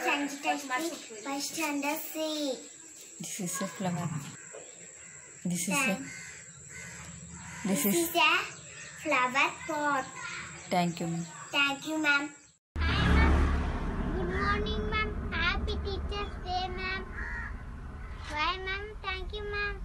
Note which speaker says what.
Speaker 1: first standard C. This is
Speaker 2: a flower. This is a. This
Speaker 1: This
Speaker 2: is.
Speaker 1: is a flower pot.
Speaker 2: Thank you. ma'am.
Speaker 1: Thank you, ma'am. Good morning, ma'am. Happy Teacher's Day, ma'am. Bye, ma'am. Thank you, ma'am.